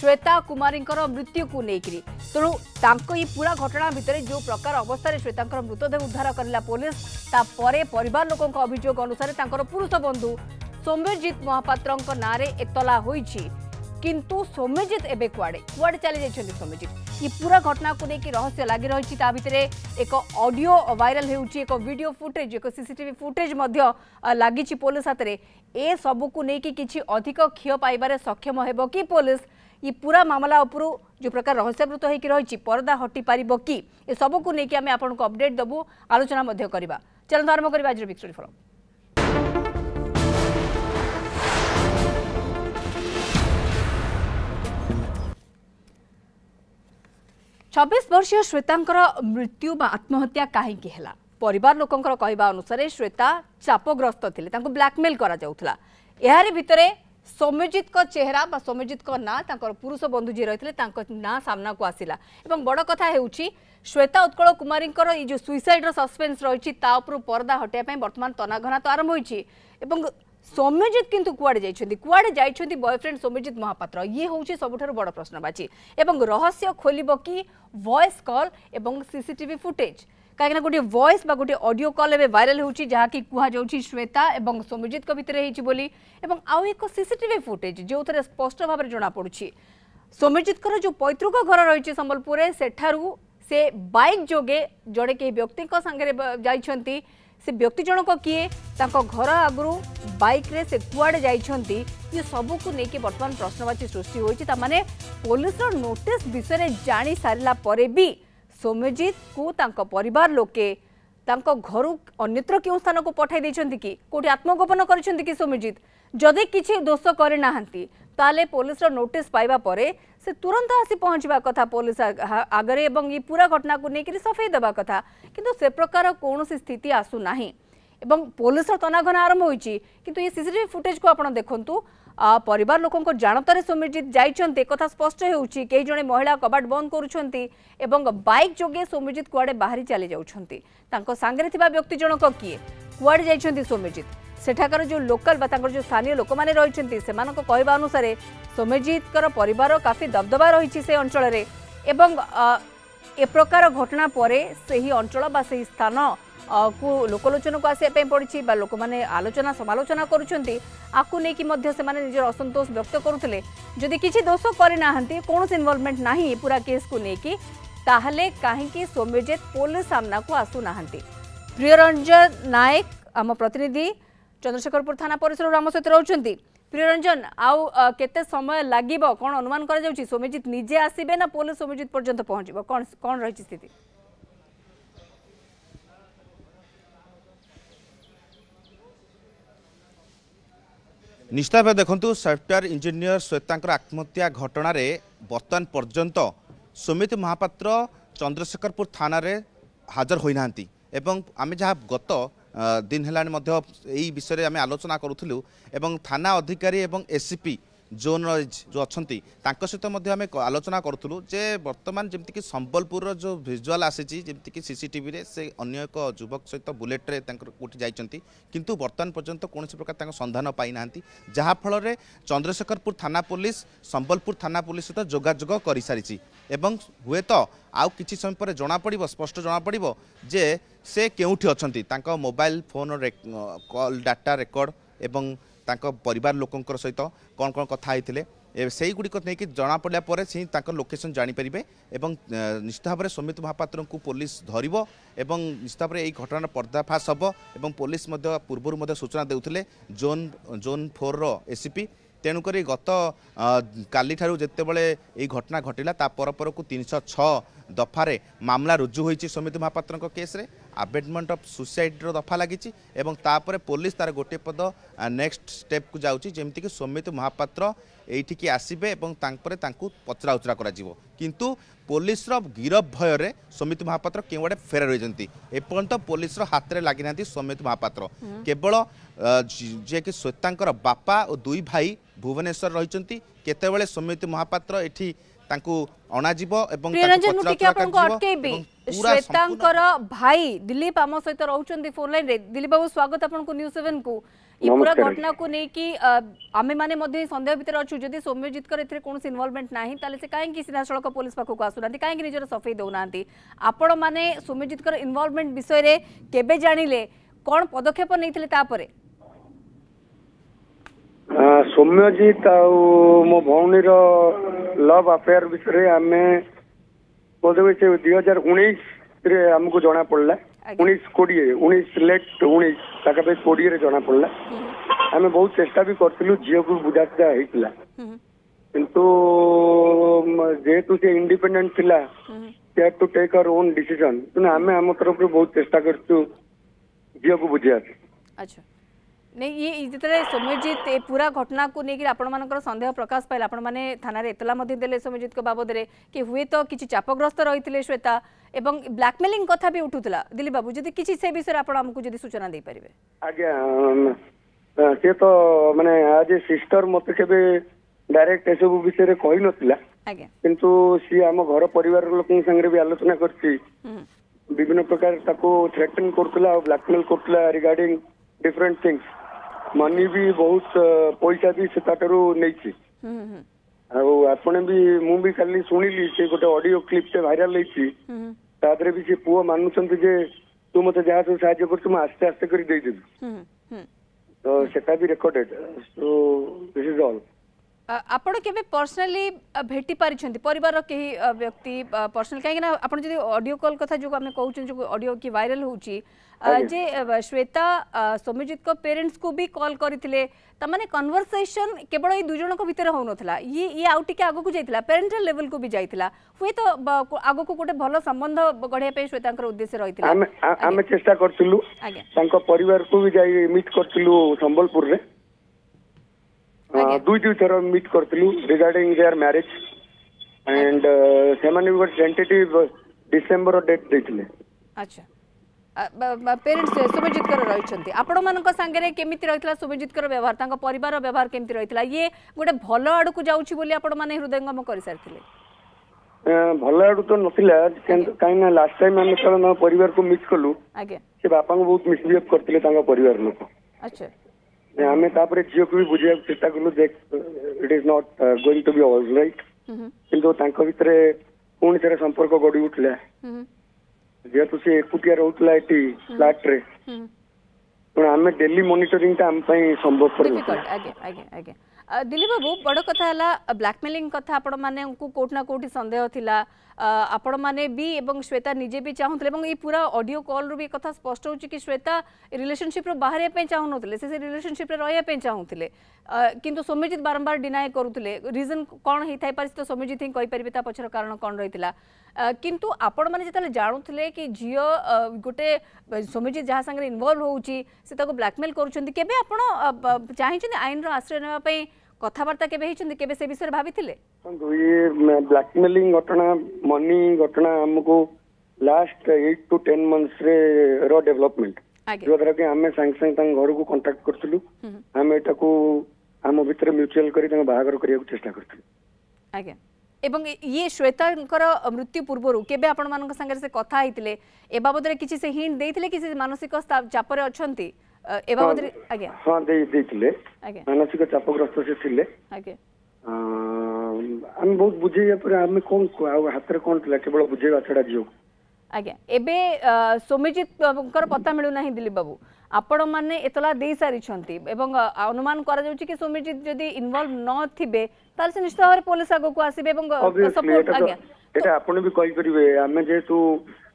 শ্বেতা কুমারীঙ্কর মৃত্যুকু নেইকি তেণু তাঙ্ক এই পুরা ঘটনা ভিতরে যে প্রকার অবস্থায় শ্বেতাঙ্কর মৃতদেহ উদ্ধার কলা পুলিশ তাপরে পরিবার লোক অভিযোগ অনুসারে তাঁর পুরুষ বন্ধু সৌম্যজিৎ মহাপাত্রঙ্ক নাঁরে এতলা হয়েছে কিন্তু সৌম্যজিৎ এবে কুয়াড়ে কুয়াড়ে চালি যাই সৌম্যজিৎ ই পুরা ঘটনাকে নিয়ে রহস্য লাগি রয়েছে তা ভিতরে এক অডিও ভাইরাল হচ্ছে এক ভিডিও ফুটেজ এক সিসিটিভি ফুটেজ মধ্যে লাগিছি পুলিশ হাতের এ সবুক নেই কিছু অধিক ক্ষীয় পাইবার সক্ষম হব কি পুলিশ ये पूरा मामला उपर जो प्रकार रहस्यावृत होकर रही परदा हटि पार कि सबूक लेकिन आम आपको अपडेट देवु आलोचना करवा चलते आरंभ करवा आज बिग स्टोरी फोरम ଛବିଶ ବର୍ଷୀୟ ଶ୍ୱେତାଙ୍କର ମୃତ୍ୟୁ ବା ଆତ୍ମହତ୍ୟା କାହିଁକି ହେଲା ପରିବାର ଲୋକଙ୍କର କହିବା ଅନୁସାରେ ଶ୍ୱେତା ଚାପଗ୍ରସ୍ତ ଥିଲେ ତାଙ୍କୁ ବ୍ଲାକମେଲ୍ କରାଯାଉଥିଲା ଏହାରି ଭିତରେ ସୌମ୍ୟଜିତ୍ଙ୍କ ଚେହେରା ବା ସୌମ୍ୟଜିତ୍ଙ୍କ ନାଁ ତାଙ୍କର ପୁରୁଷ ବନ୍ଧୁ ଯିଏ ରହିଥିଲେ ତାଙ୍କ ନାଁ ସାମ୍ନାକୁ ଆସିଲା ଏବଂ ବଡ଼ କଥା ହେଉଛି ଶ୍ୱେତା ଉତ୍କଳ କୁମାରୀଙ୍କର ଏଇ ଯେଉଁ ସୁଇସାଇଡ଼ର ସସ୍ପେନ୍ସ ରହିଛି ତା ଉପରୁ ପରଦା ହଟାଇବା ପାଇଁ ବର୍ତ୍ତମାନ ତନାଘନା ତ ଆରମ୍ଭ ହୋଇଛି ଏବଂ ସୌମ୍ୟଜିତ କିନ୍ତୁ କୁଆଡ଼େ ଯାଇଛନ୍ତି କୁଆଡ଼େ ଯାଇଛନ୍ତି ବୟଫ୍ରେଣ୍ଡ ସୌମ୍ୟଜିତ ମହାପାତ୍ର ଇଏ ହେଉଛି ସବୁଠାରୁ ବଡ଼ ପ୍ରଶ୍ନବାଚୀ ଏବଂ ରହସ୍ୟ ଖୋଲିବ କି ଭଏସ୍ କଲ୍ ଏବଂ ସିସିଟିଭି ଫୁଟେଜ୍ कहीं गोटे वयस गोटे अडियो कल एवं भाइराल होगा श्वेता और सौम्यजित भितर हो आउ एक सीसीटी फुटेज जो थे स्पष्ट भाव में जमापड़ी सौम्यजित जो पैतृक घर रही संबलपुर से बैक जोगे जड़े कहीं व्यक्ति सागर से व्यक्ति जनक किए ता घर आगु बैक से कड़े जाइए सबको लेकिन बर्तमान प्रश्नवाची सृष्टि होने पुलिस नोटिस विषय जा सारापर भी सौम्यजित पर लोके घर अन्त्र क्यों स्थान को पठाई देखते कि कौट आत्मगोपन कर सौम्यजित जदि किसी दोष करना ताले पुलिस नोटिस पाइबापर से तुरंत आसी पहुँचवा कथा पुलिस आगे और ये पूरा घटना को लेकर सफे देवा कथा किंतु से प्रकार कौन सी स्थिति आसूना पुलिस तनाघना आरंभ हो सीसीटी फुटेज को आप देखूँ পরিবার লোকঙ্ক জাণতারে সোম্যজিৎ যাইছেন একথা স্পষ্ট হচ্ছে কেই জনে মহিলা কবাট বন্ধ করছেন এবং বাইক যোগে সোম্যজিৎ কুয়াড়ে বাহারি চালি যাচ্ছেন তাঙ্ক সাংরে থাকা ব্যক্তি জনক কিয়ে কুয়াড়ে যাইছেন সোম্যজিৎ ସେଠାକାର ଯେଉଁ ଲୋକାଲ ବା ତାଙ୍କର ଯେଉଁ ସ୍ଥାନୀୟ ଲୋକମାନେ ରହିଛନ୍ତି ସେମାନଙ୍କ କହିବା ଅନୁସାରେ ସୌମ୍ୟଜିତଙ୍କର ପରିବାର କାଫି ଦବଦବା ରହିଛି ସେ ଅଞ୍ଚଳରେ ଏବଂ ଏ ପ୍ରକାର ଘଟଣା ପରେ ସେହି ଅଞ୍ଚଳ ବା ସେହି ସ୍ଥାନ ଲୋକଲୋଚନକୁ ଆସିବା ପାଇଁ ପଡ଼ିଛି ବା ଲୋକମାନେ ଆଲୋଚନା ସମାଲୋଚନା କରୁଛନ୍ତି ଆକୁ ନେଇକି ମଧ୍ୟ ସେମାନେ ନିଜର ଅସନ୍ତୋଷ ବ୍ୟକ୍ତ କରୁଥିଲେ ଯଦି କିଛି ଦୋଷ କରିନାହାନ୍ତି କୌଣସି ଇନଭଲ୍ଭମେଣ୍ଟ ନାହିଁ ପୁରା କେସ୍କୁ ନେଇକି ତାହେଲେ କାହିଁକି ସୌମ୍ୟଜିତ ପୋଲିସ ସାମ୍ନାକୁ ଆସୁନାହାନ୍ତି ପ୍ରିୟରଞ୍ଜନ ନାୟକ ଆମ ପ୍ରତିନିଧି ଚନ୍ଦ୍ରଶେଖରପୁର ଥାନା ପରିସରରୁ ଆମ ସହିତ ରହୁଛନ୍ତି প্রিয়রঞ্জন আউ কেতে সময় লাগিব কোন অনুমান করা যাচ্ছে সৌম্যজিৎ নিজে আসবে না পুলিশ সৌম্যজিৎ পর্যন্ত পৌঁছব কোন কোন রয়েছে স্থিতি নিশ্চিত ভাବେ ଦେଖନ୍ତୁ ସଫ୍ଟୱେୟାର ଇଞ୍ଜିନିୟର ଶ୍ୱେତାଙ୍କର ଆତ୍ମହତ୍ୟା ଘଟଣାରେ ବର୍ତ୍ତମାନ ପର୍ଯ୍ୟନ୍ତ ସୁମିତ ମହାପାତ୍ର ଚନ୍ଦ୍ରଶେଖରପୁର ଥାନାରେ ହାଜର ହୋଇନାହାନ୍ତି ଏବଂ ଆମେ ଯାହା ଗତ ଦିନ ହେଲାଣି ମଧ୍ୟ ଏଇ ବିଷୟରେ ଆମେ ଆଲୋଚନା କରୁଥିଲୁ ଏବଂ ଥାନା ଅଧିକାରୀ ଏବଂ ଏସ୍ସିପି জোন ଯେଉଁ ଅଛନ୍ତି ତାଙ୍କ ସହିତ ମଧ୍ୟ ଆମେ ଆଲୋଚନା କରୁଥିଲୁ ଯେ ବର୍ତ୍ତମାନ ଯେମିତିକି ସମ୍ବଲପୁରର ଯେଉଁ ଭିଜୁଆଲ୍ ଆସିଛି ଯେମିତିକି ସିସିଟିଭିରେ ସେ ଅନ୍ୟ ଏକ ଯୁବକ ସହିତ ବୁଲେଟ୍ରେ ତାଙ୍କର କୋଠି ଯାଇଛନ୍ତି କିନ୍ତୁ ବର୍ତ୍ତମାନ ପର୍ଯ୍ୟନ୍ତ କୌଣସି ପ୍ରକାର ତାଙ୍କ ସନ୍ଧାନ ପାଇନାହାନ୍ତି ଯାହାଫଳରେ ଚନ୍ଦ୍ରଶେଖରପୁର ଥାନା ପୁଲିସ୍ ସମ୍ବଲପୁର ଥାନା ପୁଲିସ୍ ସହିତ ଯୋଗାଯୋଗ କରିସାରିଛି ଏବଂ ହୁଏତ ଆଉ କିଛି ସମୟ ପରେ ଜଣାପଡ଼ିବ ସ୍ପଷ୍ଟ ଜଣାପଡ଼ିବ ଯେ ସେ କେଉଁଠି ଅଛନ୍ତି ତାଙ୍କ mobile phone call data record ଏବଂ ତାଙ୍କ ପରିବାର ଲୋକଙ୍କର ସହିତ କ'ଣ କ'ଣ କଥା ହେଇଥିଲେ ସେଇଗୁଡ଼ିକ ନେଇକି ଜଣାପଡ଼ିଲା ପରେ ହିଁ ତାଙ୍କ ଲୋକେସନ୍ ଜାଣିପାରିବେ ଏବଂ ନିଶ୍ଚିତ ଭାବରେ ସୌମିତ ମହାପାତ୍ରଙ୍କୁ ପୋଲିସ ଧରିବ ଏବଂ ନିଶ୍ଚିତ ଭାବରେ ଏହି ଘଟଣାର ପର୍ଦ୍ଦାଫାଶ ହେବ ଏବଂ ପୋଲିସ ମଧ୍ୟ ପୂର୍ବରୁ ମଧ୍ୟ ସୂଚନା ଦେଉଥିଲେ ଜୋନ୍ ଜୋନ୍ ଫୋର୍ର ଏସିପି ତେଣୁକରି ଗତ କାଲିଠାରୁ ଯେତେବେଳେ ଏହି ଘଟଣା ଘଟିଲା ତା ପରପରକୁ ତିନିଶହ ଛଅ ଦଫାରେ ମାମଲା ରୁଜୁ ହୋଇଛି ସୌମିତ ମହାପାତ୍ରଙ୍କ କେସ୍ରେ ଆବେଟମେଣ୍ଟ ଅଫ୍ ସୁସାଇଡ଼ର ଦଫା ଲାଗିଛି ଏବଂ ତାପରେ ପୋଲିସ ତାର ଗୋଟିଏ ପଦ ନେକ୍ସଟ ଷ୍ଟେପକୁ ଯାଉଛି ଯେମିତିକି ସୌମିତ ମହାପାତ୍ର ଏଇଠିକି ଆସିବେ ଏବଂ ତାପରେ ତାଙ୍କୁ ପଚରାଉଚରା କରାଯିବ କିନ୍ତୁ ପୋଲିସର ଗିରଫ ଭୟରେ ସୌମିତ ମହାପାତ୍ର କେଉଁଆଡ଼େ ଫେରାର ହୋଇଛନ୍ତି ଏପର୍ଯ୍ୟନ୍ତ ପୋଲିସର ହାତରେ ଲାଗିନାହାନ୍ତି ସୌମିତ ମହାପାତ୍ର କେବଳ ଯିଏକି ଶ୍ୱେତାଙ୍କର ବାପା ଓ ଦୁଇ ଭାଇ ଭୁବନେଶ୍ୱର ରହିଛନ୍ତି କେତେବେଳେ ସୌମିତ ମହାପାତ୍ର ଏଠି ତାଙ୍କୁ ଅଣାଯିବ ଏବଂ श्वेतांकर भाई दिलीप आम सहित रहउचंती फोन लाइन रे दिलीप बाबू स्वागत आपन को न्यूज़ 7 को ई पूरा घटना को नै कि आमे माने मध्ये संदेह भीतर अछु जदि सौम्यजीत कर एथरे कोनस इन्वॉल्वमेंट नाही ताले से काहे कि सड़क पुलिस पाखो को आसुनांती काहे कि निजर सफेई दउनांती आपण माने सौम्यजीत कर इन्वॉल्वमेंट विषय रे केबे जानिले कोन पदक्षेप नैथिले ता परे सौम्यजीत आ मो भौनी रो लव अफेयर विषय रे आमे बोध हुए से दुई हजार उन्नीस आमको जना पड़ा उन्नीस कोड़े उन्नीस लेट उन्नीस पाखापा कोड़े जना पड़ा आम बहुत चेस्टा भी करूँ झील को बुझा सुझा होता कितु जेहेतु सी इंडिपेडेट थी dare to take our own decision Tenali आम आम तरफ बहुत चेस्टा कर झील को बुझे नहीं ये जितने सौम्यजीत ए पूरा घटना को लेकर आपण सन्देह प्रकाश पाइल आपण मैंने थाना एतला दे सौम्यजीत बाबद में कि हुए तो किसी चापग्रस्त रही श्वेता और ब्लाकमेलिंग कथा भी उठूला दिलीप बाबू जदि किसी से विषय आप आमको जदि सूचना दे पारे आज्ञा सी तो मैंने आज सिस्टर मत के डायरेक्ट एसबू विषय कही नाला किंतु सी आम घर परिवार लोकों सांगे भी आलोचना करती विभिन्न प्रकार ताको थ्रेटन करुला ब्लाकमेल करुला रिगार्डिंग डिफरेंट थिंग्स ମନି ବି ବହୁତ ପଇସା ବି ସେ ନେଇଛି ଆଉ ଆପଣ ବି ମୁଁ ବି କାଲି ଶୁଣିଲି ସେ ଗୋଟେ ଅଡିଓ କ୍ଲିପଟେ ଭାଇରାଲ ହେଇଛି ତା ଦେହରେ ବି ସେ ପୁଅ ମାନୁଛନ୍ତି ଯେ ତୁ ମତେ ଯାହା ସବୁ ସାହାଯ୍ୟ କରୁଛୁ ମୁଁ ଆସ୍ତେ ଆସ୍ତେ କରି ଦେଇଦେବି ତ ସେଟା ବି ରେକର୍ଡେଡ୍ ସୋ ଅଲ୍ आपण केबे पर्सनली भेटि परिछंती व्यक्ति पर्सनल काहे ना आपण जदी ऑडियो जो हमने कहउछन वायरल होउची जे श्वेता सोमजीत को पेरेंट्स को भी कॉल करथिले त माने केवल ई दुजन को भीतर होउ नथला ई ई आउट के आगो लेवल को भी जाइथला हुए तो आगो को कोटे संबंध गढे पे उद्देश्य रहिथिले हम हम ଦୁଇ ଦୁଇ ଥର ମିଟ୍ କରିଥିଲୁ ରିଗାର୍ଡିଂ ଦେୟାର ମ୍ୟାରେଜ ଆଣ୍ଡ ସେମାନେ ଗୋଟେ ଟେଣ୍ଟେଟିଭ୍ ଡିସେମ୍ବର ଡେଟ୍ ଦେଇଥିଲେ ଆଚ୍ଛା পেরেন্টস শুভজিৎকর রয়েছেন আপনার সাংরে কেমি রয়েছে শুভজিৎকর ব্যবহার তাঁর পরিবার ব্যবহার কেমি রয়েছে ইয়ে গোটে ভাল আড়ক যাচ্ছি বলে আপনার হৃদয়ঙ্গম করে সারি ভাল আড়ু তো নথিলা কাইনা লাস্ট টাইম আমি পরিবার কু মিট কলু সে বাপা বহুত মিসবিহেভ করতে তাঁর পরিবার লোক আচ্ছা Yeah, Amit, it is not uh, going to be all right. କିନ୍ତୁ ତାଙ୍କ ଭିତରେ ପୁଣି ଥରେ ସମ୍ପର୍କ ଗଢି ଉଠିଲା ଯେହେତୁ ସେ ଏକୁଟିଆ ରହୁଥିଲା ଏଠି ଫ୍ଲାଟରେ ତେଣୁ ଆମେ ଡେଲି ମନିଟରିଂଟା ଆମ ପାଇଁ ସମ୍ଭବପର ନଥିଲା ଦିଲ୍ଲୀପ ବାବୁ ବଡ଼ କଥା ହେଲା ବ୍ଲାକମେଲିଂ କଥା ଆପଣମାନଙ୍କୁ କୋଉଠି ନା କୋଉଠି ସନ୍ଦେହ ଥିଲା ଆପଣମାନେ ବି ଏବଂ ଶ୍ୱେତା ନିଜେ ବି ଚାହୁଁଥିଲେ ଏବଂ ଏଇ ପୁରା ଅଡ଼ିଓ କଲ୍ରୁ ବି କଥା ସ୍ପଷ୍ଟ ହେଉଛି କି ଶ୍ୱେତା ରିଲେସନସିପ୍ରୁ ବାହାରିବା ପାଇଁ ଚାହୁଁନଥିଲେ ସେ ସେ ରିଲେସନସିପ୍ରେ ରହିବା ପାଇଁ ଚାହୁଁଥିଲେ କିନ୍ତୁ ସୌମ୍ୟଜିତ ବାରମ୍ବାର ଡିନାଏ କରୁଥିଲେ ରିଜନ୍ କ'ଣ ହେଇଥାଇପାରେ ତ ସୌମ୍ୟଜିତ ହିଁ କହିପାରିବେ ତା ପଛର କାରଣ କ'ଣ ରହିଥିଲା କିନ୍ତୁ ଆପଣମାନେ ଯେତେବେଳେ ଜାଣୁଥିଲେ କି ଝିଅ ଗୋଟେ ସୌମ୍ୟଜିତ ଯାହା ସାଙ୍ଗରେ ଇନଭଲ୍ଭ ହେଉଛି ସେ ତାକୁ ବ୍ଲାକମେଲ୍ କରୁଛନ୍ତି କେବେ ଆପଣ ଚାହିଁଛନ୍ତି ଆଇନର ଆଶ୍ରୟ ନେବା ପାଇଁ কথাবার্তা কেবে হয়েছেন কেবে সে বিষয়ে ভাবিলে ইয়ে ব্ল্যাকমেলিং ঘটনা মনি ঘটনা আমাকে লাস্ট এইট টু টেন মন্থসরে র ডেভেলপমেন্ট যদ্বারা কি আমি সাংে সাংে তাঙ্ক ঘরকু কন্টাক্ট করছিলু আমি এটাকু আম ভিতরে মিউচুয়াল করে তাঙ্ক বাহাগর করিয়াকু চেষ্টা করছিলু আজ্ঞা এবং ইয়ে শ্বেতাঙ্কর মৃত্যু পূর্বরু কেবে আপনার সাংরে সে কথা হইতিলে এ বাবদরে কিছু সে হিন্ট দেইতিলে কি সে মানসিক চাপরে অছন্তি ଏ ବାବଦରେ ଆଜ୍ଞା ହଁ ଦେଇ ଦେଇଥିଲେ ମାନସିକ ଚାପଗ୍ରସ୍ତ ସେ ଥିଲେ ଆଜ୍ଞା ଆମେ ବହୁତ ବୁଝେଇବା ପରେ ଆମେ କ'ଣ ଆଉ ହାତରେ କ'ଣ ଥିଲା କେବଳ ବୁଝେଇବା ଛଡ଼ା ଝିଅକୁ ଆଜ୍ଞା ଏବେ ସୌମ୍ୟଜିତଙ୍କର ପତ୍ତା ମିଳୁନାହିଁ ଦିଲ୍ଲୀପ ବାବୁ ଆପଣମାନେ ଏତଲା ଦେଇସାରିଛନ୍ତି ଏବଂ ଅନୁମାନ କରାଯାଉଛି କି ସୌମ୍ୟଜିତ ଯଦି ଇନଭଲ୍ଭ ନଥିବେ ତାହେଲେ ସେ ନିଶ୍ଚିତ ଭାବରେ ପୋଲିସ ଆଗକୁ ଆସିବେ ଏବଂ ଏଇଟା ଆପଣ ବି କହିପାରିବେ ଆମେ ଯେହେତୁ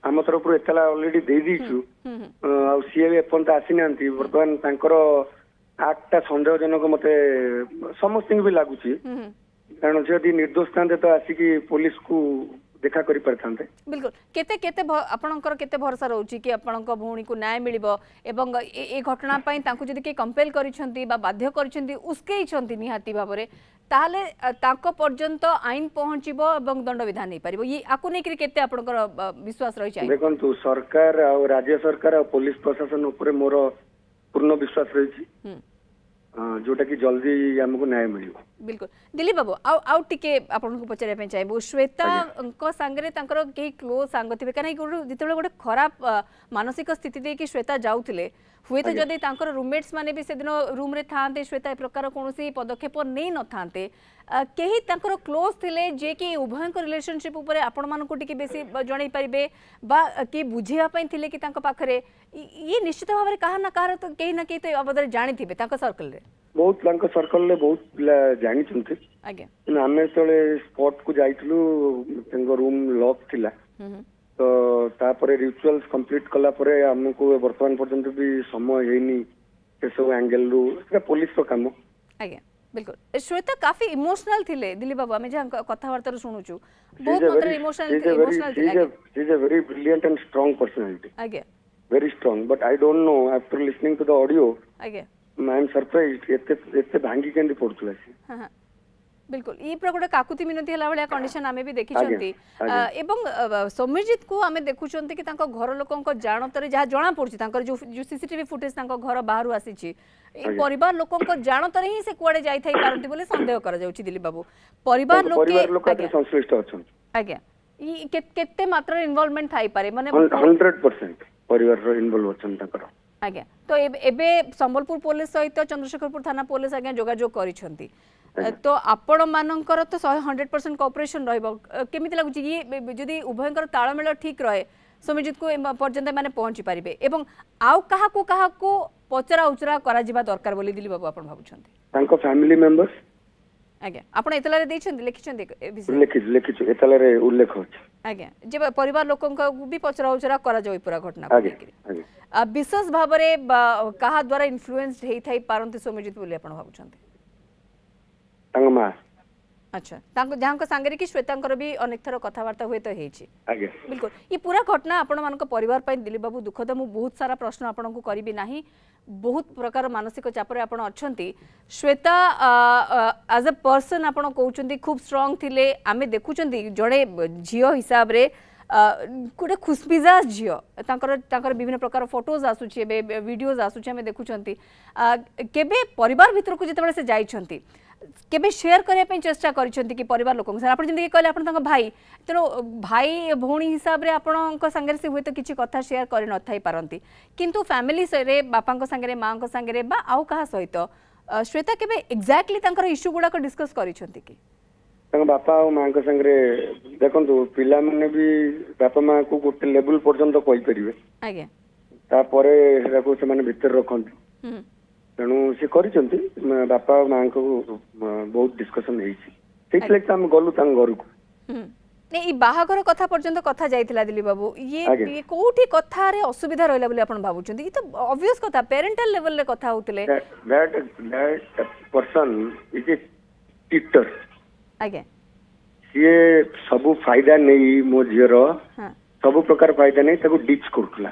ଆମ ତରଫରୁ ଏତଲା ଅଲରେଡି ଦେଇଦେଇଛୁ ଆଉ ସିଏ ବି ଏପର୍ଯ୍ୟନ୍ତ ଆସିନାହାନ୍ତି ବର୍ତ୍ତମାନ ତାଙ୍କର ଆକ୍ଟଟା ସନ୍ଦେହଜନକ ମତେ ସମସ୍ତଙ୍କୁ ବି ଲାଗୁଛି କାରଣ ଯଦି ନିର୍ଦ୍ଦୋଷ ଥାନ୍ତେ ତ ଆସିକି ପୋଲିସକୁ ଦେଖା କରିପାରିଥାନ୍ତେ ବିଲକୁଲ କେତେ କେତେ ଆପଣଙ୍କର କେତେ ଭରସା ରହୁଛି କି ଆପଣଙ୍କ ଭଉଣୀକୁ ନ୍ୟାୟ ମିଳିବ ଏବଂ ଏ ଘଟଣା ପାଇଁ ତାଙ୍କୁ ଯଦି କିଏ କମ୍ପେଲ୍ କରିଛନ୍ତି ବା ବାଧ୍ୟ କରିଛନ୍ତି ଉସ୍କେଇଛନ୍ତି ନିହାତି ଭାବରେ ତାହେଲେ ତାଙ୍କ ପର୍ଯ୍ୟନ୍ତ ଆଇନ ପହଞ୍ଚିବ ଏବଂ ଦଣ୍ଡବିଧାନ ହେଇପାରିବ ଇଏ ଆକୁ ନେଇକରି କେତେ ଆପଣଙ୍କର ବିଶ୍ୱାସ ରହିଛି ଦେଖନ୍ତୁ ସରକାର ଆଉ ରାଜ୍ୟ ସରକାର ଆଉ ପୋଲିସ ପ୍ରଶାସନ ଉପରେ ମୋର ପୂର୍ଣ୍ଣ ବିଶ୍ୱାସ ରହିଛି ଯୋଉଟା କି ଜଲ୍ଦି ଆମକୁ ନ୍ୟାୟ ମିଳିବ बिल्कुल दिलीप बाबू आउ टे टिके आपनको पचारिया पई चाहेबो श्वेताको क्लोज सांग थे कहीं जेतेबेले गोटे खराब मानसिक स्थिति कि श्वेता जाऊे हुए तो जदि रूममेट्स मैंने भी सेदिन रूम रे थांते श्वेता ए प्रकार कौन सी पदक्षेप नहीं न था कहीं क्लोज थे जे कि उभयक रिलेसनशिप आपण मानक बेस जन पारे परिबे बा के बुझेवा कि ये निश्चित भाव में कहना कह तो ना कहीं तो अबदर जानि थिबे सर्कल रे ବହୁତ ତାଙ୍କ ସର୍କଲରେ ବହୁତ ପିଲା ଜାଣିଛନ୍ତି କିନ୍ତୁ ଆମେ ଯେତେବେଳେ ସ୍ପଟକୁ ଯାଇଥିଲୁ ତାଙ୍କ ରୁମ୍ ଲକ୍ ଥିଲା ତ ତାପରେ ରିଚୁଆଲ୍ସ କମ୍ପ୍ଲିଟ୍ କଲା ପରେ ଆମକୁ ବର୍ତ୍ତମାନ ପର୍ଯ୍ୟନ୍ତ ବି ସମୟ ହେଇନି ସେସବୁ ଆଙ୍ଗେଲରୁ ସେଟା ପୋଲିସର କାମ ଆଜ୍ଞା बिल्कुल श्वेता काफी इमोशनल थिले दिलीप बाबू हमें जहां कथावार्ता शुणुचु बहुत मात्रा इमोशनल इमोशनल थिले she is a very brilliant and strong personality अगे very strong but I don't know after listening to the audio I am हाँ, हाँ। बिल्कुल मिनती कंडीशन हाँ। आमे भी एवं को आमे देखु कि तांको घर लोकन को जानतरे जहा तांकर जो जो सीसीटीवी फुटेज तांको घर आसी परिवार लोकन को जानतरे ही से जाई पारंती बोले संदेह दिलीप बाबू परिवार लोक आते संश्लिष्ट अछन आज्ञा ई मात्रा इन्वॉल्वमेंट थाई पारे माने 100% परिवार रो इन्वॉल्व अछन तांकर আজ্ঞা তো এবে সম্বলপুর পুলিশ সহিত চন্দ্রশেখরপুর থানা পুলিশ আজ্ঞা যোগাযোগ করেছেন তো আপন মানকর তো শহে হন্ড্রেড পরসেন্ট কোঅপরেশন রহব কেমিতি লাগুছি ইয়ে যদি উভয়ঙ্কর তাড়মেল ঠিক রয়ে সৌম্যজিৎ পর্যন্ত মানে পৌঁছি পারিবে এবং আউ কাহাকু কাহাকু পচরা উচরা করা দরকার বলে দিলীপ বাবু আপন ভাবুছেন তাঙ্ক ফ্যামিলি মেম্বর্স ଆଜ୍ଞା ଆପଣ ଏତଲାରେ ଦେଇଛନ୍ତି ଲେଖିଛନ୍ତି ଲେଖିଛୁ ଲେଖିଛୁ ଏତଲାରେ ଉଲ୍ଲେଖ ଅଛି ଆଜ୍ଞା ଯେ ପରିବାର ଲୋକଙ୍କୁ ବି ପଚରା ଉଚରା କରାଯାଉ ଏ ପୁରା ଘଟଣା ବିଶେଷ ଭାବରେ କାହା ଦ୍ୱାରା ଇନଫ୍ଲୁଏନ୍ସଡ ହେଇଥାଇ ପାରନ୍ତି ସୌମ୍ୟଜିତ ବୋଲି ଆପଣ ଭାବୁଛନ୍ତି ତାଙ୍କ ମା' अच्छा कि श्वेता भी अनेक थर कथबार्ता हुए तो बिल्कुल ये पूरा घटना आपण परिवार पर दिलीप बाबू दुखद मुझे बहुत सारा प्रश्न आपन को करी ना बहुत प्रकार मानसिक चापर आप अच्छा श्वेता एज अ पर्सन आप खूब स्ट्रंग थे आम देखुं जड़े झील हिसाब से गोटे खुशमिजा झीर विभिन्न प्रकार फोटोज आसूस आसूँ देखुं के भीतर जाती কেবে সেয়ার করা চেষ্টা করছেন কি পরিবার লোক আপনার যেমন কে আপনার তাঁর ভাই তেমন ভাই ভৌণী হিসাবে আপনার সাংে সে হুয়ে কিছু কথা সেয়ার করে নথাই পারতি কিন্তু ফ্যামিলি রে বাপা সাংে মা সাংে বা আউ কাহা সহিত শ্বেতা কেবে এক্সাক্টলি তাঁর ইস্যু গুড়াক ডিসকস করছেন কি ତାଙ୍କ ବାପା ଆଉ ମାଆଙ୍କ ସାଙ୍ଗରେ ଦେଖନ୍ତୁ ପିଲାମାନେ ବି ବାପା ମାଆଙ୍କୁ ଗୋଟେ ଲେବୁଲ ପର୍ଯ୍ୟନ୍ତ କହିପାରିବେ ତାପରେ ସେଟାକୁ ସେମାନେ ଭିତରେ ରଖନ୍ତି ତେଣୁ ସେ କରିଛନ୍ତି ବାପା ଆଉ ମାଙ୍କ ବହୁତ ଡିସ୍କସନ ହେଇଛି ସେଇଥିଲାଗି ତ ଆମେ ଗଲୁ ତାଙ୍କ ଘରକୁ ଏଇ ବାହାଘର କଥା ପର୍ଯ୍ୟନ୍ତ କଥା ଯାଇଥିଲା ଦିଲ୍ଲୀ ବାବୁ ଇଏ କୋଉଠି କଥାରେ ଅସୁବିଧା ରହିଲା ବୋଲି ଆପଣ ଭାବୁଛନ୍ତି ଇଏ ତ ଅବଭିୟସ କଥା ପ୍ୟାରେଣ୍ଟାଲ ଲେଭେଲ କଥା ହଉଥିଲେ that that person is a tutor ଆଜ୍ଞା ସିଏ ସବୁ ଫାଇଦା ନେଇ ମୋ ଝିଅର ସବୁ ପ୍ରକାର ଫାଇଦା ନେଇ ତାକୁ ଡିଚ୍ କରୁଥିଲା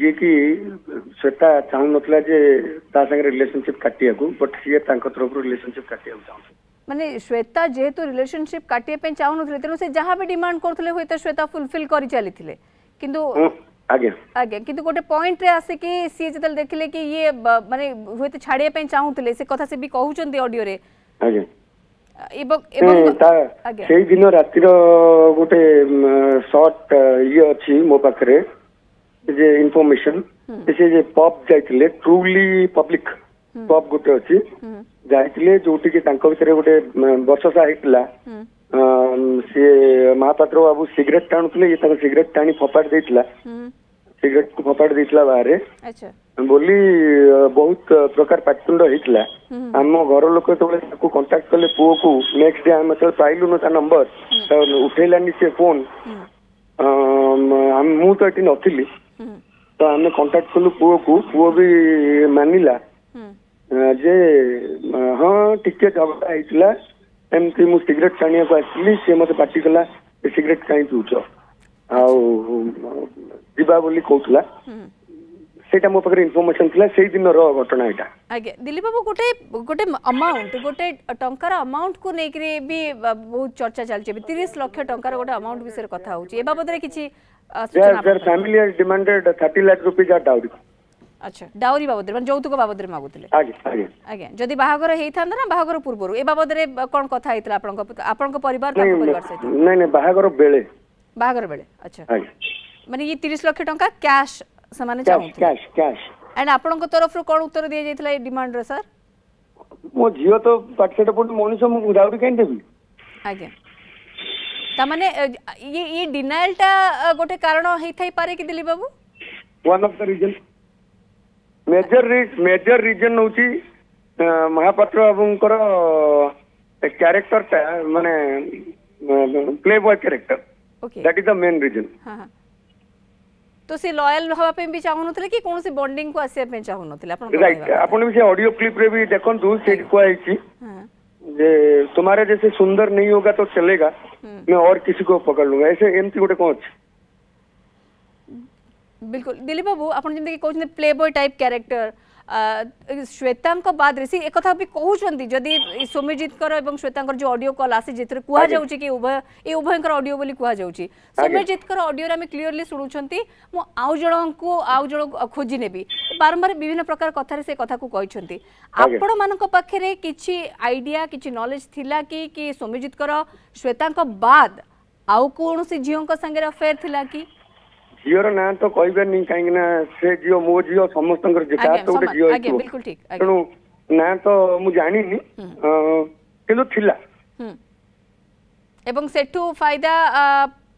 ଯିଏକି ଶ୍ଵେତା ଚାହୁଁନଥିଲା ଯେ ତା ସାଙ୍ଗରେ ରିଲେସନସିପ କାଟିବାକୁ ବଟ୍ ସିଏ ତାଙ୍କ ତରଫରୁ ରିଲେସନସିପ କାଟିବାକୁ ଚାହୁଁଛନ୍ତି ମାନେ ଶ୍ଵେତା ଯେହେତୁ ରିଲେସନସିପ କାଟିବା ପାଇଁ ଚାହୁଁନଥିଲେ ତେଣୁ ସେ ଯାହା ବି ଡିମାଣ୍ଡ କରୁଥିଲେ ହୁଏତ ଶ୍ଵେତା ଫୁଲଫିଲ କରି ଚାଲିଥିଲେ କିନ୍ତୁ ଆଜ୍ଞା ଆଜ୍ଞା କିନ୍ତୁ ଗୋଟେ ପଏଣ୍ଟରେ ଆସିକି ସିଏ ଯେତେବେଳେ ଦେଖିଲେ କି ଇଏ ମାନେ ହୁଏତ ଛାଡ଼ିବା ପାଇଁ ଚାହୁଁଥିଲେ ସେ କଥା ସେ ବି କହୁଛନ୍ତି ଅଡିଓରେ ଆଜ୍ଞା ସେଇ ଦିନ ରାତିର ଗୋଟେ ସର୍ଟ ଇଏ ଅଛି ମୋ ପାଖରେ is a information this is a pub जाइए ट्रुली पब्लिक पब गोटे अच्छी जाइए जोटी भाई गोटे वर्षसा होता सी महापात्र बाबू सिगरेट टाणुले सिगरेट टाणी फपाट दे सिगरेट को फपाट दे बाहर बोली बहुत प्रकार पाटितुंड आम घर लोक कंटाक्ट कले पु को नेक्स्ट डे आम पाइल नंबर उठेलानी सी फोन मु तो ये नी ତ ଆମେ କଣ୍ଟାକ୍ଟ କଲୁ ପୁଅକୁ ପୁଅ ବି ମାନିଲା ଯେ ହଁ ଟିକେ ଝଗଡ଼ା ହେଇଥିଲା ଏମିତି ମୁଁ ସିଗାରେଟ୍ ଟାଣିବାକୁ ଆସିଥିଲି ସିଏ ମୋତେ ପାଟି କଲା ସିଗାରେଟ୍ କାହିଁ ପିଉଛ ଆଉ ଯିବା ବୋଲି କହୁଥିଲା ସେଇଟା ମୋ ପାଖରେ ଇନଫର୍ମେସନ ଥିଲା ସେଇ ଦିନର ଘଟଣା ଏଇଟା ଆଜ୍ଞା ଦିଲ୍ଲୀପ ବାବୁ ଗୋଟେ ଗୋଟେ ଆମାଉଣ୍ଟ ଗୋଟେ ଟଙ୍କାର ଆମାଉଣ୍ଟକୁ ନେଇକରି ବି ବହୁତ ଚର୍ଚ୍ଚା ଚାଲିଛି ଏବେ ତିରିଶ ଲକ୍ଷ ଟଙ୍କାର ଗୋଟେ ଆମାଉଣ୍ଟ ବିଷୟରେ କଥା ହେଉଛି ଏ ବାବଦରେ କିଛି their, their family has demanded 30 lakh rupees as dowry আচ্ছা ডাউরি বাবদরে মানে যৌতুক বাবদরে মাগুতলে আজ্ঞা আজ্ঞা আজ্ঞা যদি বাহাগর হেইথান্তা না বাহাগর পূর্বরু এ বাবদরে কোন কথা হইতলা আপনক আপনক পরিবার তাଙ୍କ পরিবার সহিত নাই নাই বাহাগর বেলে বাহাগর বেলে আচ্ছা আজ্ঞা মানে ই 30 লক্ষ টাকা ক্যাশ সমানে চাহুতে ক্যাশ ক্যাশ এন্ড আপনক তরফ কোন উত্তর দিয়ে যাইতলা এই ডিমান্ড রে স্যার মো ঝিও তো পাটসেটা পড় মনুষ্য মু ডাউরি কেন দেবি আজ্ঞা ତାମାନେ ଇଏ ଡିନାଏଲଟା ଗୋଟେ କାରଣ ହେଇଥାଇପାରେ କି ଦିଲ୍ଲୀପ ବାବୁ one of the reason major major reason ହେଉଛି ମହାପାତ୍ର ବାବୁଙ୍କର କ୍ୟାରେକ୍ଟରଟା ମାନେ play boy character that is the main reason तो से लॉयल हवा पे भी चाहू नथले कि कोनोसी बॉन्डिंग को आसे पे चाहू नथले आपण राइट आपण भी से ऑडियो क्लिप रे भी देखंतु से को आइछि हां जे तुम्हारे जैसे सुंदर नहीं होगा तो चलेगा हम्म। मैं और किसी को पकड़ लूंगा ऐसे एमती गोटे कौन अच्छे बिल्कुल दिलीप बाबू आप कहते play boy type character Shweta बाद ऋषि एक कहते जदि सोमीजित श्वेता जो अडियो कल आसी कहुच उभय अडियो बोली कहुच्छे सोमीजित अडियो क्लीयरली शुणुंट आउ जन को आउ जन खोजने बारंबार विभिन्न प्रकार कथा से कथा को कहते आपण मान पाखे कि आईडिया कि नलेज था कि सोमीजित श्वेता बाद आउ कौन सी झीवों अफेयर थी कि ଝିଅର ନାଁ ତ କହିବେନି କାହିଁକି ନା ସେ ଝିଅ ମୋ ଝିଅ ସମସ୍ତଙ୍କର ଝିଅ କାହାର ତ ଗୋଟେ ଝିଅ ହେଇଥିବ ତେଣୁ ନାଁ ତ ମୁଁ ଜାଣିନି କିନ୍ତୁ ଥିଲା ଏବଂ ସେଠୁ ଫାଇଦା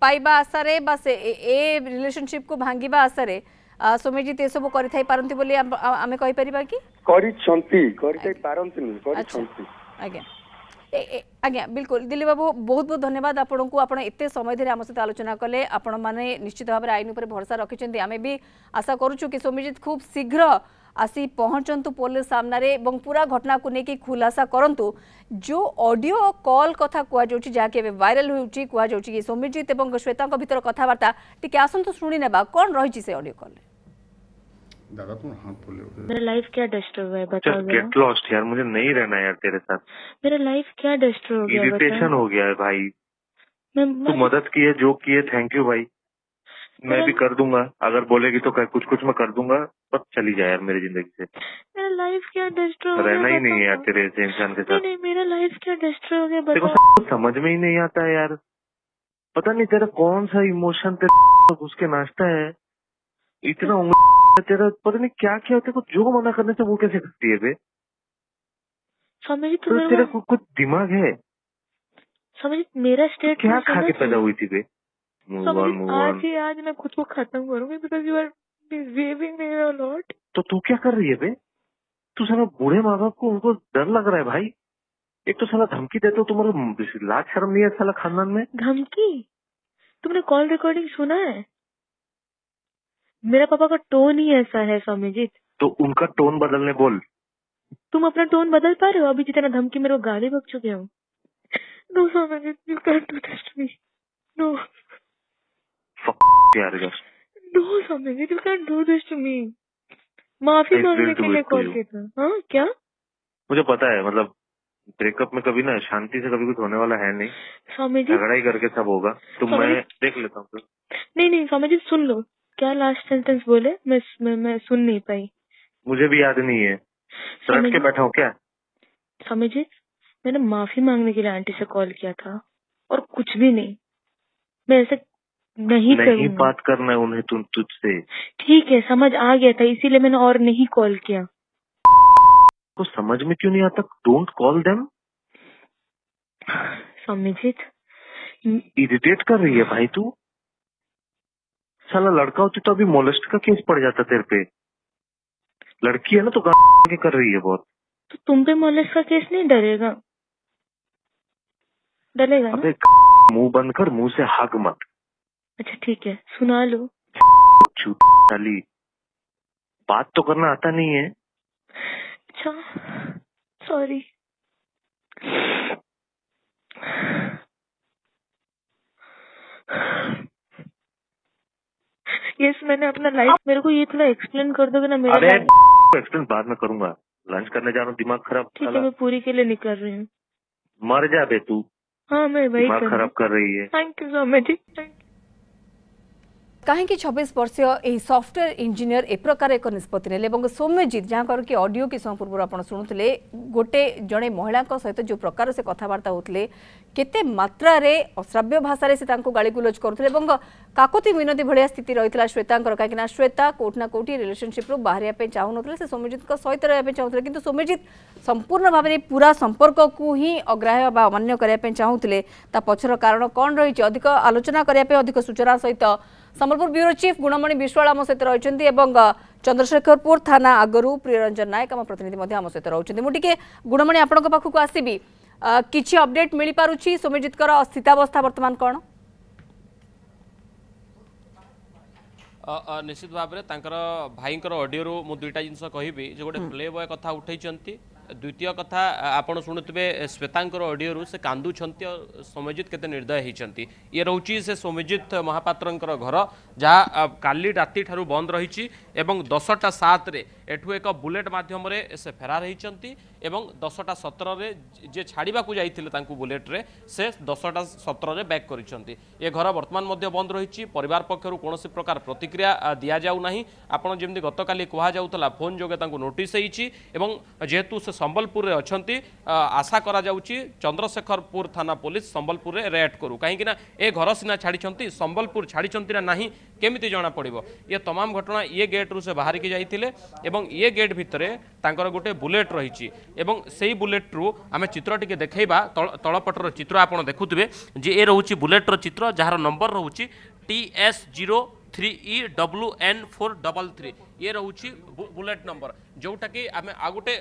ପାଇବା ଆଶାରେ ବା ସେ ଏ ରିଲେସନସିପକୁ ଭାଙ୍ଗିବା ଆଶାରେ ସୌମ୍ୟଜିତ ଏସବୁ କରିଥାଇ ପାରନ୍ତି ବୋଲି ଆମେ କହିପାରିବା କି କରିଛନ୍ତି କରିଥାଇ ପାରନ୍ତିନି କରିଛନ୍ତି ଆଜ୍ଞା आज्ञा बिल्कुल दिल्ली बाबू बहुत बहुत धन्यवाद आपको आप समय धीरे आम सहित आलोचना कले निश्चित भाव आईन उपर भरोसा रखी आम भी आशा करुचु कि सोमजित खूब शीघ्र आसी पहुँचतु पुलिस सामने और पूरा घटना को लेकिन खुलासा करूँ जो अडियो कल कथा कहु जहाँकि वायरल हो सोमजित श्वेता भितर कथबार्ता टी आसतु शुणिने कौन रही से अडियो कल्रे दादा तुम हाथ बोले मेरा लाइफ क्या डिस्टर्ब है बताओ गेट लॉस्ट यार मुझे नहीं रहना यार तेरे साथ मेरा लाइफ क्या डिस्टर्ब हो गया इरिटेशन हो गया है भाई तू मदद की है जो की है थैंक यू भाई मैं भी कर दूंगा अगर बोलेगी तो कर, कुछ कुछ मैं कर दूंगा पर चली जाए यार मेरी जिंदगी से मेरा लाइफ क्या डिस्टर्ब रहना ही नहीं है यार तेरे ऐसे इंसान के साथ नहीं मेरा लाइफ क्या डिस्टर्ब हो गया समझ में ही नहीं आता यार पता नहीं तेरा कौन सा इमोशन तेरे घुस के नाचता है इतना उम्र तेरा पता नहीं क्या क्या होता है जो मना करने से वो कैसे करती है बे समझ तो तेरा कुछ कुछ दिमाग है तो समझ मेरा स्टेट क्या खा के पैदा हुई थी बे आज ही आज मैं खुद को खत्म करूंगी because you are behaving lot तो तू क्या कर रही है बे तू सारा बूढ़े माँ बाप को उनको डर लग रहा है भाई एक तो साला धमकी देते हो तुम्हारा लाज शर्म नहीं है साला खानदान में धमकी तुमने कॉल रिकॉर्डिंग सुना है मेरा पापा का टोन ही ऐसा है स्वामी जी तो उनका टोन बदलने बोल तुम अपना टोन बदल पा रहे हो अभी जितना धमकी मेरे को गाली बक चुके हो no Swami ji you can do this to me no यार no Swami ji you can do this to me माफी मांगने के लिए कॉल किया था हाँ क्या मुझे पता है मतलब ब्रेकअप में कभी ना शांति से कभी कुछ होने वाला है नहीं स्वामी जी लड़ाई करके सब होगा तो मैं देख लेता हूँ नहीं नहीं स्वामी जी सुन लो क्या लास्ट सेंटेंस बोले मैं, मैं मैं सुन नहीं पाई मुझे भी याद नहीं है समझ के बैठा हूँ क्या स्वामी जी मैंने माफी मांगने के लिए आंटी से कॉल किया था और कुछ भी नहीं मैं ऐसे नहीं नहीं बात करना उन्हें तुम तुझसे ठीक है समझ आ गया था इसीलिए मैंने और नहीं कॉल किया को तो समझ में क्यों नहीं आता don't call them Swami ji irritate कर रही है भाई तू साल लड़का होती तो अभी मोलेस्ट का केस पड़ जाता तेरे पे लड़की है ना तो के कर रही है बहुत तो तुम पे मोलेस्ट का केस नहीं डरेगा डरेगा अबे मुंह बंद कर मुंह से हाक मत अच्छा ठीक है सुना लो चली बात तो करना आता नहीं है अच्छा सॉरी यस मैंने अपना लाइफ मेरे को ये थोड़ा एक्सप्लेन कर दोगे ना मेरे को एक्सप्लेन बाद में करूंगा लंच करने जा रहा हूँ दिमाग खराब ठीक है मैं पूरी के लिए निकल रही हूँ मर जा बे तू हाँ मैं वही खराब कर रही है thank you so much thank you कहीं छब्स वर्षीय यही सफ्टवेयर इंजीनियर ए प्रकार एक निष्पत्ति ने सौम्यजित जहाँकर कि अडियो कि समय पूर्व आप शुणुते गोटे जड़े महिला सहित जो प्रकार से कथबार्ता होते केते मात्र अश्राव्य भाषा से गाड़गुलज करुले काकोती मिनती भाया स्थित रही श्वेता कहीं श्वेता कौटना कौटी रिलेसनशिप्रु बाहर चाहून से सौम्यजित सहित रहा चाहूल कि सौम्यजित संपूर्ण भाव में पूरा संपर्क को ही अग्राह्य व अमान्य करने चाहूले ता पक्षर कारण कौन रही अधिक आलोचना करने अधिक सूचना सहित ସମ୍ବଲପୁର ବ୍ୟୁରୋ ଚିଫ୍ ଗୁଣମଣି ବିଶ୍ୱାଳ ଆମ ସହିତ ରହିଛନ୍ତି ଏବଂ ଚନ୍ଦ୍ରଶେଖରପୁର ଥାନା ଆଗରୁ ପ୍ରିୟରଞ୍ଜନ ନାୟକ ଆମ ପ୍ରତିନିଧି ମଧ୍ୟ ଆମ ସହିତ ରହୁଛନ୍ତି ମୁଁ ଟିକେ ଗୁଣମଣି ଆପଣଙ୍କ ପାଖକୁ ଆସିବି କିଛି ଅପଡେଟ୍ ମିଳିପାରୁଛି ସୌମ୍ୟଜିତଙ୍କର ସ୍ଥିତାବସ୍ଥା ବର୍ତ୍ତମାନ କ'ଣ ନିଶ୍ଚିତ ଭାବରେ ତାଙ୍କର ଭାଇଙ୍କର ଅଡିଓରୁ ମୁଁ ଦୁଇଟା ଜିନିଷ କହିବି ଯେ ଗୋଟେ ପ୍ଲେ ବୟ କଥା ଉଠାଇଛନ୍ତି দ্বিতীয় কথা আপনার শুণুবে শ্বেতাঙ্কর অডিওর সে কান্দুছেন সৌম্যজিৎ কেতে নির্দয় হয়েছেন ইয়ে রয়েছে সে সৌম্যজিৎ মহাপাত্রঙ্কর ঘর যা কালি রাতি ঠার বন্ধ রয়েছে এবং দশটা সাতরে এঠু এক বুলেট মাধ্যমে সে ফেরার হয়েছেন এবং দশটা সতরে যে ছাড়া যাই তাঁকু বুলেট্রে সে দশটা সতরে ব্যাক করেছেন এ ঘর বর্তমান মধ্যে বন্ধ রয়েছে পরিবার পক্ষ কোণী প্রকার প্রতিক্রিয়া দিয়া যাও না আপনার যেমন গতকাল কুহযাওলা ফোন যোগে তাঁকু নোটিস হয়েছি এবং যেহেতু সে সম্বলপুরে অনেক আশা করা যাচ্ছে চন্দ্রশেখরপুর থানা পুলিশ সম্বলপুরে রেড করু কিনা এ ঘর সিনা ছাড়ি সম্বলপুর ছাড়ি না না কেমিতি জনাপড়ব ইয়ে তমাম ঘটনা ইয়ে গেট্রু সে বাহারিকি যাই এবং ইয়ে গেট ভিতরে তাঁর গোটে বুলেট রয়েছে এবং সেই বুলেট্রু আমি চিত্রটিকে দেখাইবা তলপটর চিত্র আপনার দেখুবে যে এ রয়েছে বুলেট্র চিত্র যার নম্বর রয়েছে T S zero three E W N four double three ये रोचे बुलेट नंबर जोटा कि आम आ गोटे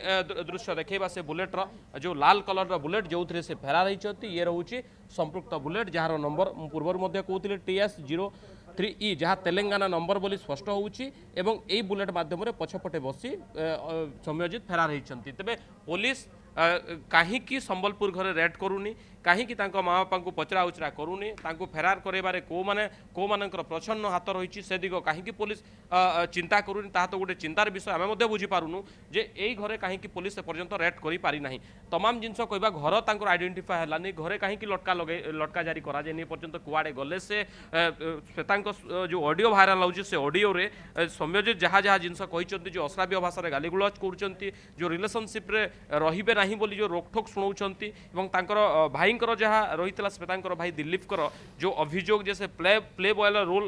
दृश्य देखा से बुलेट्र जो लाल कलर रा बुलेट जो थे से फेरा रही ये रोचे संपृक्त बुलेट जार नंबर पूर्व कहते T S zero three E e, जहाँ तेलेंगाना नंबर बोली स्पष्ट हो बुलेट मध्यम पछपटे बसी सम्योजित फेरार होते तेज पुलिस कहीं संबलपुर घर रेड करूनी କାହିଁକି ତାଙ୍କ ମା ବାପାଙ୍କୁ ପଚରା ଉଚରା କରୁନି ତାଙ୍କୁ ଫେରାର କରାଇବାରେ କେଉଁମାନେ କେଉଁମାନଙ୍କର ପ୍ରଚ୍ଛନ୍ନ ହାତ ରହିଛି ସେ ଦିଗ କାହିଁକି ପୋଲିସ ଚିନ୍ତା କରୁନି ତାହା ତ ଗୋଟେ ଚିନ୍ତାର ବିଷୟ ଆମେ ମଧ୍ୟ ବୁଝିପାରୁନୁ ଯେ ଏଇ ଘରେ କାହିଁକି ପୋଲିସ ଏପର୍ଯ୍ୟନ୍ତ ରେଡ୍ କରିପାରିନାହିଁ ତମାମ ଜିନିଷ କହିବା ଘର ତାଙ୍କର ଆଇଡେଣ୍ଟିଫାଏ ହେଲାନି ଘରେ କାହିଁକି ଲଟକା ଲଗାଇ ଲଟକା ଜାରି କରାଯାଇନି ଏପର୍ଯ୍ୟନ୍ତ କୁଆଡ଼େ ଗଲେ ସେ ତାଙ୍କ ଯେଉଁ ଅଡ଼ିଓ ଭାଇରାଲ ହେଉଛି ସେ ଅଡ଼ିଓରେ ସୌମ୍ୟଜିତ ଯାହା ଯାହା ଜିନିଷ କହିଛନ୍ତି ଯେଉଁ ଅଶ୍ରାବ୍ୟ ଭାଷାରେ ଗାଲିଗୁଲଜ କରୁଛନ୍ତି ଯେଉଁ ରିଲେସନସିପ୍ରେ ରହିବେ ନାହିଁ ବୋଲି ଯେଉଁ ରୋକଠୋକ୍ ଶୁଣାଉଛନ୍ତି ଏବଂ ତାଙ୍କର ଭାଇ ଭାଇଙ୍କର ଯାହା ରହିଥିଲା ତାଙ୍କର ଭାଇ ଦିଲ୍ଲୀପଙ୍କର ଯେଉଁ ଅଭିଯୋଗ ଯେ ସେ ପ୍ଲେ ପ୍ଲେ ବୟର ରୋଲ୍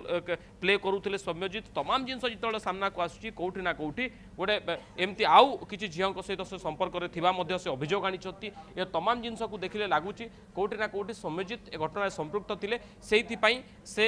ପ୍ଲେ କରୁଥିଲେ ସୌମ୍ୟଜିତ ତମାମ ଜିନିଷ ଯେତେବେଳେ ସାମ୍ନାକୁ ଆସୁଛି କେଉଁଠି ନା କେଉଁଠି ଗୋଟେ ଏମିତି ଆଉ କିଛି ଝିଅଙ୍କ ସହିତ ସେ ସମ୍ପର୍କରେ ଥିବା ମଧ୍ୟ ସେ ଅଭିଯୋଗ ଆଣିଛନ୍ତି ଏ ତମାମ ଜିନିଷକୁ ଦେଖିଲେ ଲାଗୁଛି କେଉଁଠି ନା କେଉଁଠି ସୌମ୍ୟଜିତ ଏ ଘଟଣାରେ ସମ୍ପୃକ୍ତ ଥିଲେ ସେଇଥିପାଇଁ ସେ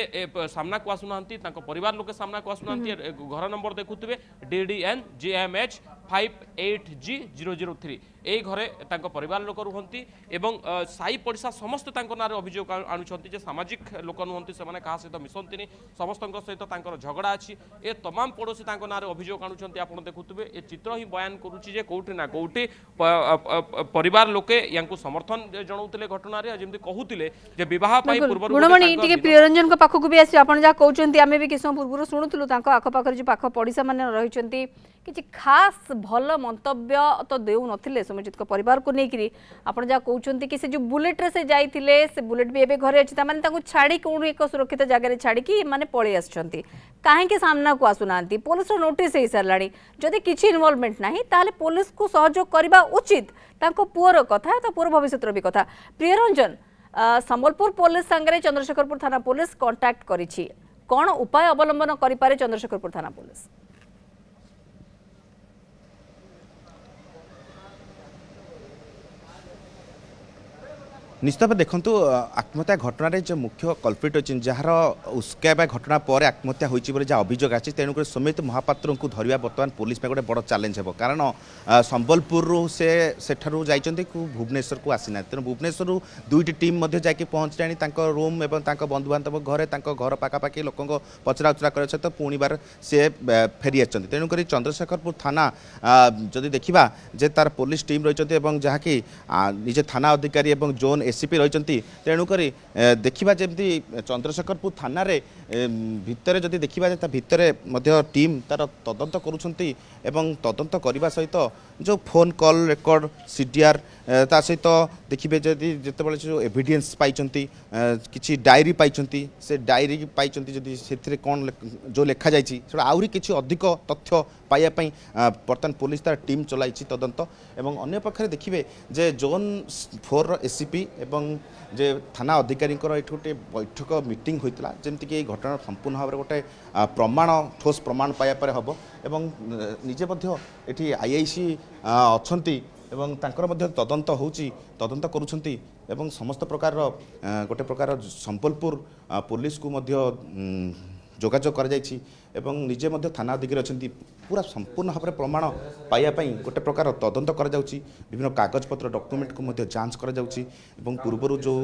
ସାମ୍ନାକୁ ଆସୁନାହାନ୍ତି ତାଙ୍କ ପରିବାର ଲୋକେ ସାମ୍ନାକୁ ଆସୁନାହାନ୍ତି ଘର ନମ୍ବର ଦେଖୁଥିବେ D D N G M H five eight G zero zero three এই ঘরে তাঙ্ক পরিবার লোক রুহতি এবং সাই পড়িশা সমস্ত তাঙ্ক নাঁরে অভিযোগ আনুচ্ছন্তি যে সামাজিক লোক নুহতি সেমানে কাহা সহিত মিশন্তিনি সমস্তଙ୍କ সহিত তাঙ্কর ঝগড়া আছে এ তমাম পড়োশী তাঙ্ক নাঁরে অভিযোগ আনুচ্ছন্তি আপনার দেখুথিবে এ চিত্র হি বয়ান করুছি যে কোটি না কোটি পরিবার লোকে ইয়াঙ্কু সমর্থন জনাউতিলে ঘটনারে যেমতি কহুতিলে যে বিবাহ পাই পূর্বরু গুণমণি টিকে প্রিয়রঞ্জনଙ୍କ পাখକୁ ବି ଆସିବ ଆପଣ ଯାହା କହୁଛନ୍ତି ଆମେ ବି କିଛି ସମୟ ପୂର୍ବରୁ ଶୁଣୁଥିଲୁ ତାଙ୍କ ଆଖପାଖରେ ଯେଉଁ ପାଖ ପଡ଼ିଶାମାନେ ରହିଛନ୍ତି कि खास भल मंत्य तो दे नुमजित पर लेकिन आप कौन कि से जो बुलेट्रे से जाते बुलेट भी एवं घरे अच्छी मैंने छाड़ कौन एक सुरक्षित जगह छाड़ी मैंने पलि आस कहीं आसुना पुलिस नोटिस सारा जदि किसी इनवल्वमेंट ना तो पुलिस को सहयोग करने उचित पुअर कथ तो पुअर भविष्य भी कथ प्रियरंजन संबलपुर पुलिस सागर चंद्रशेखरपुर थाना पुलिस कंटाक्ट कर कौन उपाय अवलंबन करपे चंद्रशेखरपुर थाना पुलिस নিশ্চিত ভাবে দেখুন আত্মহত্যা ঘটনার যে মুখ্য কলপ্রিট অনেক যার উস্কাইবা ঘটনা পরে আত্মহত্যা হয়েছে বলে যা অভিযোগ আছে তেমনি সুমিত মহাপাত্র ধরা বর্তমান পুলিশ গোটে বড় চ্যালেঞ্জ হব কারণ সম্বলপুর সে সেঠার যাইছেন ভুবনেশ্বর কু আসি না তেমন ভুবনেশ্বর দুইটি টিম মধ্যে যাই পৌঁছলে তাঁর রুম এবং তাঁর বন্ধুবান্ধব ঘরে তাঁর ঘর পাখাপাখি লোক পচরা উচরা করার সহ পুবার সে ফেরি আসছেন তেমক চন্দ্রশেখরপুর থানা যদি দেখা যে তার পুলিশ টিম রয়েছে এবং যা কি নিজে থানা অধিকারী এবং জোন এসিপি রয়েছেন তেণুকরি দেখা যেমি চন্দ্রশেখরপুর থানার ভিতরে যদি দেখা যায় তা ভিতরে টিম তার তদন্ত করছেন এবং তদন্ত করা সহ যে ফোন কল রেকর্ড সিডিআর তা সহ দেখবে যদি যেতবে যে এভিডেন্স পাইছেন কিছু ডায়েরি পাইছেন সে ডায়েরি পাইছেন যদি সে কোণ যে লেখা যাই সেটা আহরি কিছু অধিক তথ্য পাইয়া বর্তমান পুলিশ তার টিম চলাইছি তদন্ত এবং অন্য পক্ষে দেখবে যে জোন ফোর এসিপি এবং যে থানা ଅଧିକାରୀଙ୍କର ଏଠି ଗୋଟେ ବୈଠକ ମିଟିଂ ହୋଇଥିଲା ଯେମିତିକି ଏହି ଘଟଣା ସମ୍ପୂର୍ଣ୍ଣ ଭାବରେ ଗୋଟେ ପ୍ରମାଣ ଠୋସ୍ ପ୍ରମାଣ ପାଇବା ପରେ ହେବ ଏବଂ ନିଜେ ମଧ୍ୟ ଏଠି ଆଇଆଇସି ଅଛନ୍ତି ଏବଂ ତାଙ୍କର ମଧ୍ୟ ତଦନ୍ତ ହେଉଛି ତଦନ୍ତ କରୁଛନ୍ତି ଏବଂ ସମସ୍ତ ପ୍ରକାରର ଗୋଟେ ପ୍ରକାର ସମ୍ବଲପୁର ପୋଲିସକୁ ମଧ୍ୟ ଯୋଗାଯୋଗ କରାଯାଇଛି ଏବଂ ନିଜେ ମଧ୍ୟ ଥାନା ଅଧିକାରୀ ଅଛନ୍ତି ପୁରା ସମ୍ପୂର୍ଣ୍ଣ ଭାବରେ ପ୍ରମାଣ ପାଇବା ପାଇଁ ଗୋଟେ ପ୍ରକାର ତଦନ୍ତ କରାଯାଉଛି ବିଭିନ୍ନ କାଗଜପତ୍ର ଡକ୍ୟୁମେଣ୍ଟକୁ ମଧ୍ୟ ଯାଞ୍ଚ କରାଯାଉଛି ଏବଂ ପୂର୍ବରୁ ଯେଉଁ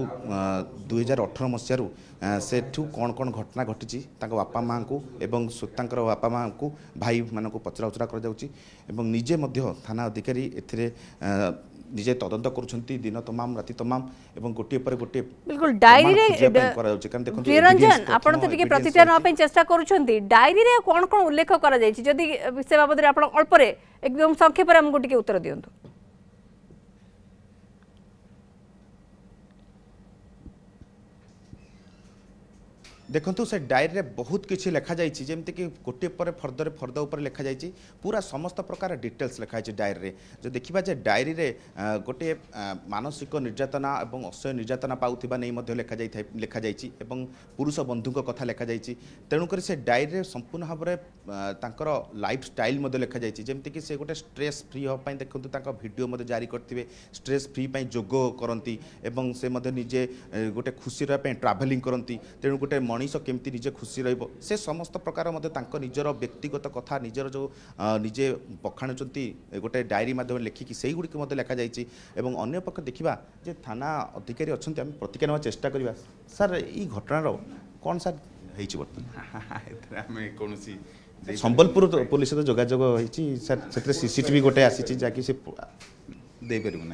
ଦୁଇହଜାର ଅଠର ମସିହାରୁ ସେଠୁ କ'ଣ କ'ଣ ଘଟଣା ଘଟିଛି ତାଙ୍କ ବାପା ମାଆଙ୍କୁ ଏବଂ ତାଙ୍କର ବାପା ମାଆଙ୍କୁ ଭାଇମାନଙ୍କୁ ପଚରା ଉଚରା କରାଯାଉଛି ଏବଂ ନିଜେ ମଧ୍ୟ ଥାନା ଅଧିକାରୀ ଏଥିରେ ନିଜେ ତଦନ୍ତ କରୁଛନ୍ତି ଦିନ ତମାମ ରାତି ତମାମ ଏବଂ ଗୋଟିଏ ପରେ ଗୋଟିଏ ବିଲକୁଲ ଡାଏରୀରେ କରାଯାଉଛି କାରଣ ଦେଖନ୍ତୁ ନିରଞ୍ଜନ ଆପଣ ତ ଟିକେ ପ୍ରତିକ୍ରିୟା ନେବା ପାଇଁ ଚେଷ୍ଟା କରୁଛନ୍ତି ଡାଏରୀରେ କ'ଣ କ'ଣ ଉଲ୍ଲେଖ କରାଯାଇଛି ଯଦି ସେ ବାବଦରେ ଆପଣ ଅଳ୍ପରେ ଏକଦମ ସଂକ୍ଷେପରେ ଆମକୁ ଟିକେ ଉତ୍ତର ଦିଅନ୍ତୁ দেখুন সে ডায়েরিরে বহু কিছু লেখা যাই যেমিতিকি গোটি পরে ফর্দরে ফর্দ উপরে লেখা যাই পুরা সমস্ত প্রকার ডিটেলস লেখা হয়েছে ডায়েরিরে যে দেখিবা যে ডায়েরিরে গোটিয়ে মানসিক নির্যাতনা এবং অসহ্য নির্যাতনা পাওয়া নেই লেখা যাই লেখা যাই এবং পুরুষ বন্ধু কথা লেখা যাই তেণুকরি সে ডায়েরিরে সম্পূর্ণ ভাবে তাঁর লাইফ স্টাইল লেখা যাই যেমিতিকি সে গোটে স্ট্রেস ফ্রি হওয়া দেখুন তাঁর ভিডিও মধ্যে জারি করতে স্ট্রেস ফ্রি পাই যোগ করতে এবং সে নিজে গোটে খুশি রাখা ট্রাভেলিং করতে তেমন গোটে মর্নিং ମଣିଷ କେମିତି ନିଜେ ଖୁସି ରହିବ ସେ ସମସ୍ତ ପ୍ରକାର ମଧ୍ୟ ତାଙ୍କ ନିଜର ବ୍ୟକ୍ତିଗତ କଥା ନିଜର ଯେଉଁ ନିଜେ ବଖାଣୁଛନ୍ତି ଗୋଟେ ଡାଏରୀ ମାଧ୍ୟମରେ ଲେଖିକି ସେଇଗୁଡ଼ିକୁ ମଧ୍ୟ ଲେଖାଯାଇଛି ଏବଂ ଅନ୍ୟ ପକ୍ଷ ଦେଖିବା ଯେ ଥାନା ଅଧିକାରୀ ଅଛନ୍ତି ଆମେ ପ୍ରତିକ୍ରିୟା ନେବା ଚେଷ୍ଟା କରିବା ସାର୍ ଏଇ ଘଟଣାର କ'ଣ ସାର୍ ହେଇଛି ବର୍ତ୍ତମାନ ଏଥିରେ ଆମେ କୌଣସି ସମ୍ବଲପୁର ପୋଲିସ ସହିତ ଯୋଗାଯୋଗ ହେଇଛି ସାର୍ ସେଥିରେ ସିସିଟିଭି ଗୋଟେ ଆସିଛି ଯାହାକି ସେ चली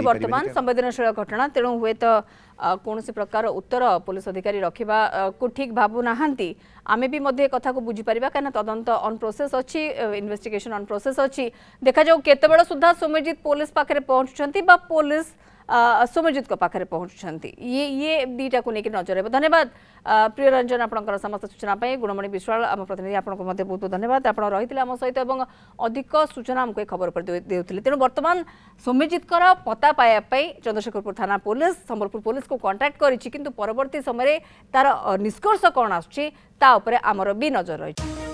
बर्तमान संवेदनशील घटना तेणु हे तो कौन सी प्रकार उत्तर पुलिस अधिकारी रखा को ठीक भावुना आम भी मधे कथ बुझीपर कहीं तदंत अन् प्रोसेस अच्छी इनभेटिगेसन अन् प्रोसेस अच्छी देखा जाऊ सुधा सुमरजित पुलिस पाखे पहुँचुच्च पुलिस ସୌମ୍ୟଜିତ ଙ୍କ ପାଖରେ ପହଞ୍ଚୁଛନ୍ତି ଇଏ ଇଏ ଦୁଇଟାକୁ ନେଇକି ନଜର ହେବ ଧନ୍ୟବାଦ ପ୍ରିୟ ରଞ୍ଜନ ଆପଣଙ୍କର ସମସ୍ତ ସୂଚନା ପାଇଁ ଗୁଣମଣି ବିଶ୍ୱାଳ ଆମ ପ୍ରତିନିଧି ଆପଣଙ୍କୁ ମଧ୍ୟ ବହୁତ ବହୁତ ଧନ୍ୟବାଦ ଆପଣ ରହିଥିଲେ ଆମ ସହିତ ଏବଂ ଅଧିକ ସୂଚନା ଆମକୁ ଏ ଖବର ଉପରେ ଦେଉଥିଲେ ତେଣୁ ବର୍ତ୍ତମାନ ସୌମ୍ୟଜିତଙ୍କର ପତା ପାଇବା ପାଇଁ ଚନ୍ଦ୍ରଶେଖରପୁର ଥାନା ପୋଲିସ ସମ୍ବଲପୁର ପୋଲିସକୁ କଣ୍ଟାକ୍ଟ କରିଛି କିନ୍ତୁ ପରବର୍ତ୍ତୀ ସମୟରେ ତାର ନିଷ୍କର୍ଷ କ'ଣ ଆସୁଛି ତା ଉପରେ ଆମର ବି ନଜର ରହିଛି